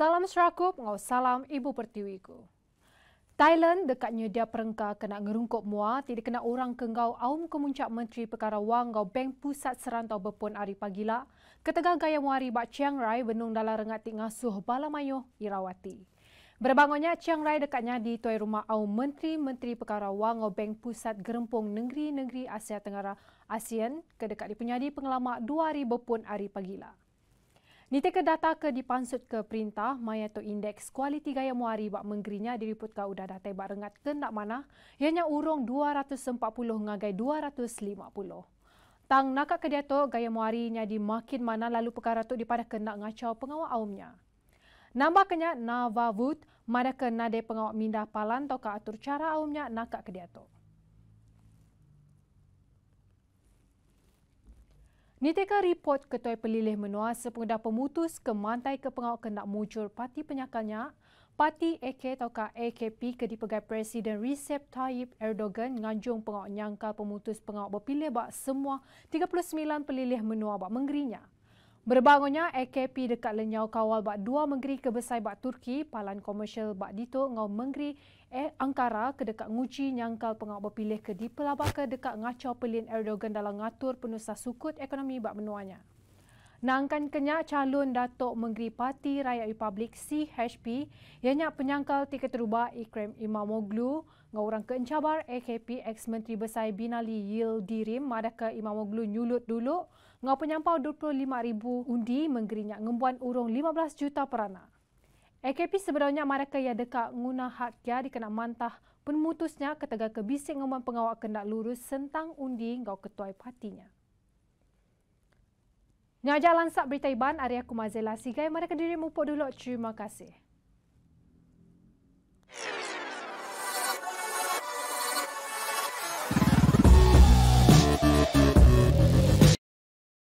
Salam serakup, ngau salam ibu pertiwiku. Thailand dekatnya dia perengka kena ngerungkuk mua tidak kena orang kenggau aum kemuncak Menteri Perkara Wang ngau Bank Pusat Serantau Berpun hari pagila ketegah gaya muari bak Chiang Rai benung dalam rengat ngasuh Balamayo Irawati. Berbangunnya Chiang Rai dekatnya di tuai rumah aum Menteri-Menteri Perkara Wang ngau Bank Pusat Gerempung Negeri-Negeri Asia Tenggara ASEAN kedekat di penyadi pengalamak dua hari berpun hari pagila. Niteka data ke dipansut ke perintah maya tu indeks kualiti gaya muari bak menggerinya diriput ke udah data bak rengat ke nak mana ianya urung 240 ngagai 250. Tang nakak ke dia tu gaya muari nya di makin mana lalu perkara tu dipada kena ngacau pengawal awamnya. Nambah kenya Nava Wood mana ke nade pengawal mindah palan atau ke atur cara awamnya nakak ke dia tu. Niteka report Ketua Pelilih Menua sepengedah pemutus ke mantai ke pengawal kendak mujur parti penyakalnya, parti AK atau AKP ke dipegai Presiden Recep Tayyip Erdogan nganjung pengawal nyangka pemutus pengawal berpilih bak semua 39 pelilih menua bak menggerinya. Berbangunnya, AKP dekat lenyau kawal bak dua menggeri kebesai bak Turki, palan komersial bak dito ngau menggeri eh, Ankara ke dekat nguci nyangkal pengawal berpilih ke di pelabak ke dekat ngacau pelin Erdogan dalam ngatur penusah sukut ekonomi bak menuanya. Nangkan kenyak calon Datuk Menteri Parti Rakyat Republik CHP ianya penyangkal tiket terubah Ikram Imamoglu ngau orang keencabar AKP ex-Menteri Besar Binali Yildirim madaka Imamoglu nyulut dulu ngau penyampau 25,000 undi menggerinya ngembuan urung 15 juta perana. AKP sebenarnya mereka yang dekat guna hak kia dikena mantah pemutusnya ketegak kebisik ngembuan pengawal kendak lurus sentang undi ngau ketua partinya. Nyaja lansak berita iban, Arya Kumazela Sigai, mereka diri mupuk dulu. Terima kasih.